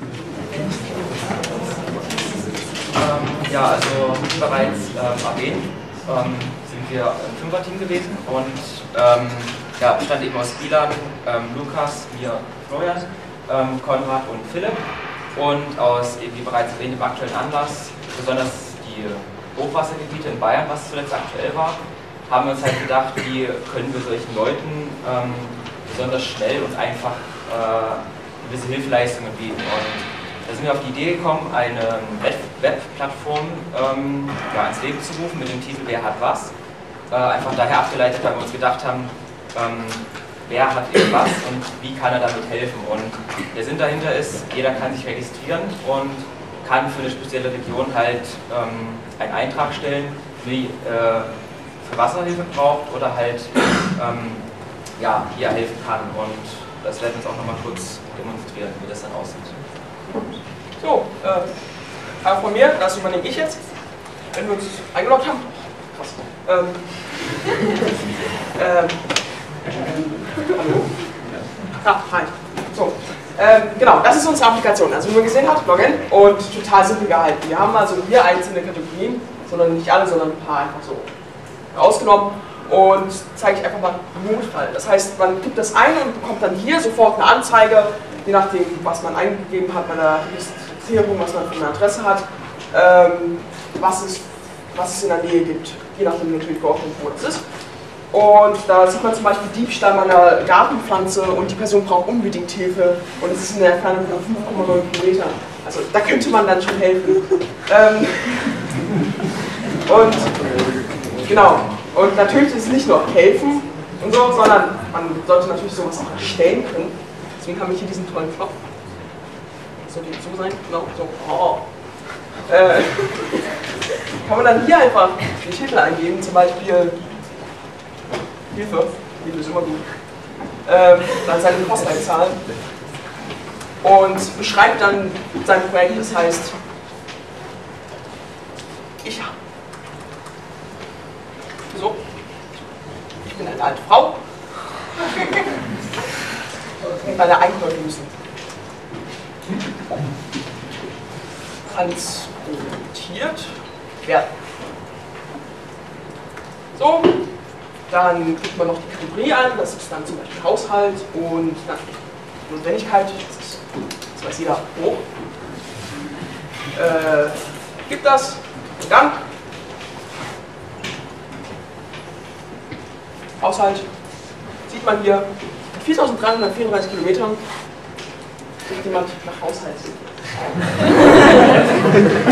Ähm, ja, also wie bereits ähm, erwähnt, ähm, sind wir ein Fünfer-Team gewesen und ähm, ja, bestand eben aus Spielern, ähm, Lukas, mir, Florian, ähm, Konrad und Philipp und aus eben wie bereits erwähnt im aktuellen Anlass, besonders die Hochwassergebiete in Bayern, was zuletzt aktuell war, haben wir uns halt gedacht, wie können wir solchen Leuten besonders schnell und einfach äh, gewisse Hilfeleistungen bieten. Und da sind wir auf die Idee gekommen, eine Webplattform ähm, ja, ins Leben zu rufen mit dem Titel Wer hat was. Äh, einfach daher abgeleitet, weil wir uns gedacht haben, ähm, wer hat irgendwas und wie kann er damit helfen. Und der Sinn dahinter ist, jeder kann sich registrieren und kann für eine spezielle Region halt ähm, einen Eintrag stellen, wie äh, für Wasserhilfe braucht oder halt ähm, ja, wie er helfen kann. Und das werden wir uns auch nochmal kurz demonstrieren, wie das dann aussieht. So, von mir, das übernehme ich jetzt, wenn wir uns eingeloggt haben. Krass. Ähm, ähm? Ah, hi. So, ähm, genau, das ist unsere Applikation. Also wie man gesehen hat, Login und total simpel gehalten. Wir haben also hier einzelne Kategorien, sondern nicht alle, sondern ein paar einfach so rausgenommen und zeige ich einfach mal Notfall. Das heißt, man gibt das ein und bekommt dann hier sofort eine Anzeige, je nachdem, was man eingegeben hat bei der Registrierung, was man für eine Adresse hat, ähm, was, es, was es in der Nähe gibt, je nachdem natürlich geordnet, wo das ist. Und da sieht man zum Beispiel Diebstahl meiner Gartenpflanze und die Person braucht unbedingt Hilfe und es ist in der Entfernung von 5,9 Kilometer. Also da könnte man dann schon helfen. Ähm, und genau, und natürlich ist es nicht nur helfen und so, sondern man sollte natürlich sowas auch erstellen können. Deswegen habe ich hier diesen tollen Knopf. Sollte so sein? Genau, so. Oh. Äh, kann man dann hier einfach den Titel eingeben, zum Beispiel Hilfe, Hilfe ist immer gut. Ähm, dann seine Postleitzahl und beschreibt dann sein Projekt, das heißt, ich so, ich bin eine alte Frau und bei der Einkäufe müssen transportiert werden. So, dann kriegt man noch die Kategorie an, das ist dann zum Beispiel Haushalt und dann Notwendigkeit, das, ist, das weiß jeder. Hoch. Äh, gibt das? Und dann. Haushalt, sieht man hier, mit 4.334 Kilometern sucht jemand nach Haushalt.